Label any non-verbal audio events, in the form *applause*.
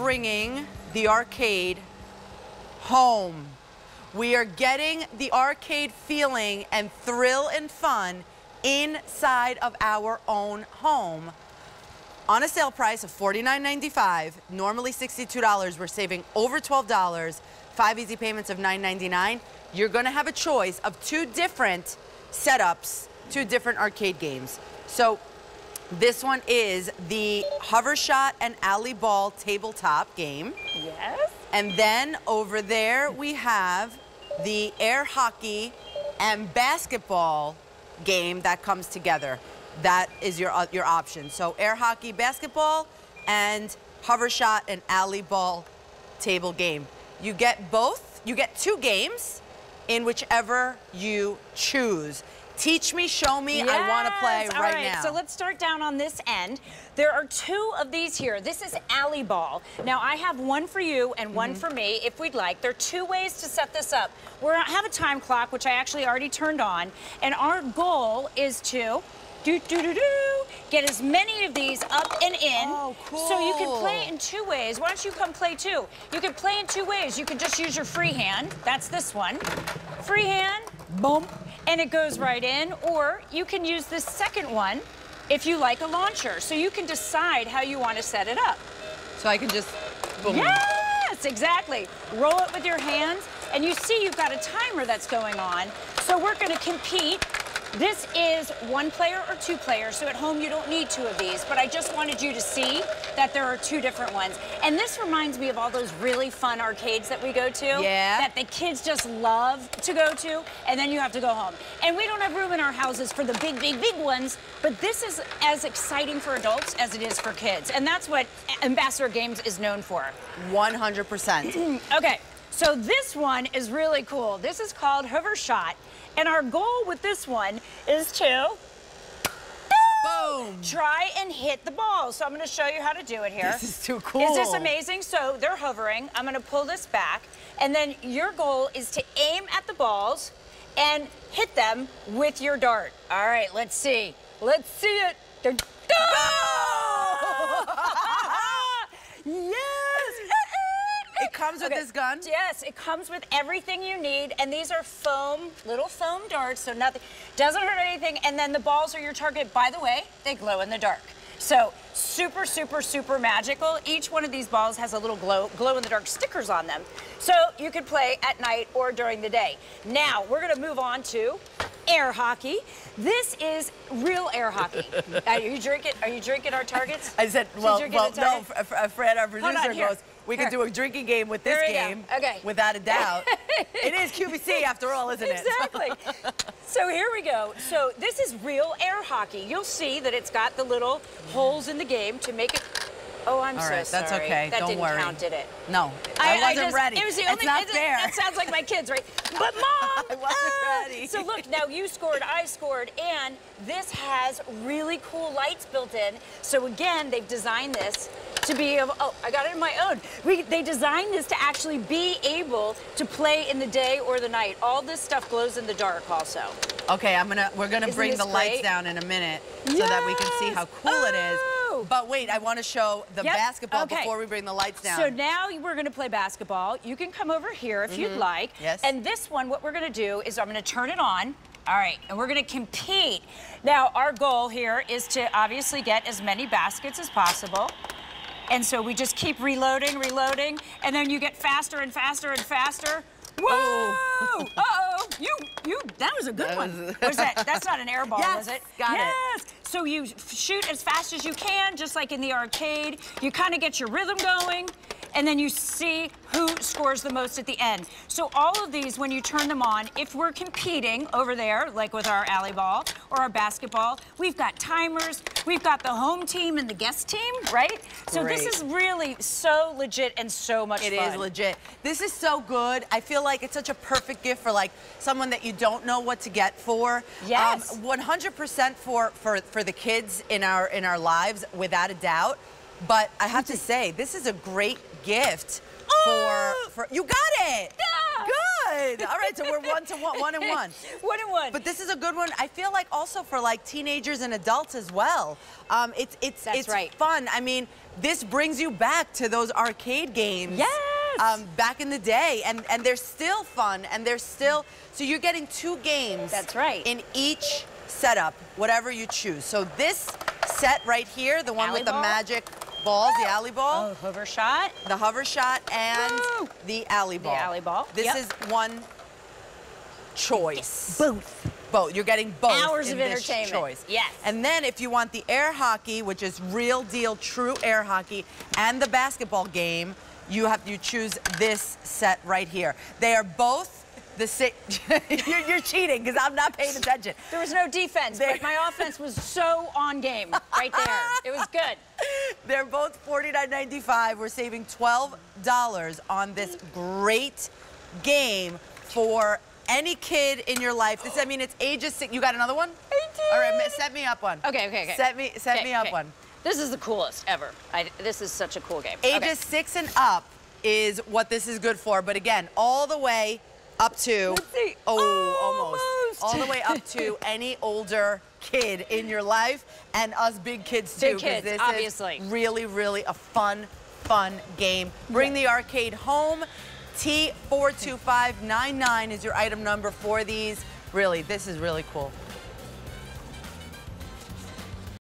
bringing the arcade home. We are getting the arcade feeling and thrill and fun inside of our own home. On a sale price of $49.95, normally $62, we're saving over $12, five easy payments of $9.99. You're gonna have a choice of two different setups, two different arcade games. So this one is the Hover Shot and Alley Ball tabletop game. Yes. And then over there we have the air hockey and basketball game that comes together. That is your uh, your option. So air hockey, basketball, and hover shot and alley ball table game. You get both. You get two games in whichever you choose. Teach me, show me, I want to play Yes. right, All right, now. So let's start down on this end. There are two of these here. This is Alley Ball. Now I have one for you and one Mm-hmm. for me if we'd like. There are two ways to set this up. We have a time clock, which I actually already turned on, and our goal is to do do do do get as many of these up and in. Oh, cool. So you can play in two ways. Why don't you come play too? You can play in two ways. You can just use your free hand. That's this one. Free hand, boom, and it goes right in. Or you can use this second one if you like a launcher. So you can decide how you want to set it up. so I can just boom. Yes, exactly. Roll it with your hands, and you see you've got a timer that's going on. So we're going to compete. This is one player or two players, so at home you don't need two of these, but I just wanted you to see that there are two different ones. And this reminds me of all those really fun arcades that we go to. Yeah. That the kids just love to go to, and then you have to go home. And we don't have room in our houses for the big, big, big ones, but this is as exciting for adults as it is for kids. And that's what Ambassador Games is known for. 100%. *clears throat* Okay, so this one is really cool. This is called Hover Shot, and our goal with this one is to boom. try and hit the ball. So I'm going to show you how to do it here. This is too cool. Is this amazing? So they're hovering. I'm going to pull this back, and then your goal is to aim at the balls and hit them with your dart. All right, let's see. Let's see it. They're- yes! It comes with Okay. this gun? Yes, it comes with everything you need, and these are foam, little foam darts, so nothing doesn't hurt anything. And then the balls are your target. By the way, they glow in the dark. So super, super, super magical. Each one of these balls has a little glow, glow in the dark stickers on them. So you could play at night or during the day. Now we're gonna move on to air hockey. This is real air hockey. *laughs* are you drinking? Are you drinking our targets? I said, Did well, you well, it, no. Tony? F- F- Fred, our on, producer, goes, we could do a drinking game with this we go. game. Okay. Without a doubt. *laughs* it is QVC after all, isn't it? Exactly. *laughs* so here we go. So this is real air hockey. You'll see that it's got the little holes in the game to make it. Oh, I'm All so right, sorry. that's okay. That Don't didn't worry. count, did it? No, I, wasn't just- ready. It was the only, it's not it, fair. That sounds like my kids, right? *laughs* But mom, I wasn't ah! ready. So look, now you scored, I scored, and this has really cool lights built in. So again, they've designed this to be able. Oh, I got it in my own. We, they designed this to actually be able to play in the day or the night. All this stuff glows in the dark, also. Okay, I'm gonna we're gonna Isn't bring the lights great? down in a minute so that we can see how Yes! cool it is. Oh! But wait, I want to show the Yep, basketball okay. before we bring the lights down. So now we're going to play basketball. You can come over here if you'd like. Mm-hmm. Yes. And this one, what we're going to do is I'm going to turn it on. All right, and we're going to compete. Now, our goal here is to obviously get as many baskets as possible. And so we just keep reloading, reloading, and then you get faster and faster and faster. Whoa! Oh. Uh-oh! You, you, that was a good That one. was- that? *laughs* That's not an air ball, Yes, is it? got it. yes. So you shoot as fast as you can, just like in the arcade. You kind of get your rhythm going, and then you see who scores the most at the end. So all of these, when you turn them on, if we're competing over there, like with our alley ball or our basketball, we've got timers, we've got the home team and the guest team, right? So this is really so legit and so much It fun. is legit. This is so good. I feel like it's such a perfect gift for like someone that you don't know what to get for. Yes. Um, 100% for for for the kids in our in our lives, without a doubt. But I have to *laughs* say, this is a great gift Oh! for for. You got it. Good. All right, so we're one to one, one and one. *laughs* one and one. But this is a good one. I feel like also for like teenagers and adults as well. Um, it's it's That's it's right. fun. I mean, this brings you back to those arcade games. Yes. Um, back in the day, and and they're still fun, and they're still. So you're getting two games. That's right. In each setup, whatever you choose. So this set right here, the one Alley with the magic balls, the alley ball oh, hover shot. the hover shot and Woo! the alley ball. The alley ball, This yep. is one choice. Both. Both. You're getting both Hours in of this entertainment. choice. Yes. And then if you want the air hockey, which is real deal, true air hockey, and the basketball game, you have to choose this set right here. They are both the same. *laughs* you're, you're cheating because I'm not paying attention. There was no defense, There- but my offense was so on game right there. It was good. *laughs* They're both $49.95. We're saving $12 on this great game for any kid in your life. This, I mean, it's ages six. You got another one? All right, set me up one. Okay, okay, okay. Set me, set Okay, me up okay. one. This is the coolest ever. I, this is such a cool game. Ages Okay. six and up is what this is good for. But again, all the way up to Let's see. oh, almost. Almost. all the way up to any older kid in your life, and us big kids too. Big kids, this obviously. is really, really a fun, fun game. Bring the arcade home. T42599 is your item number for these. Really, this is really cool.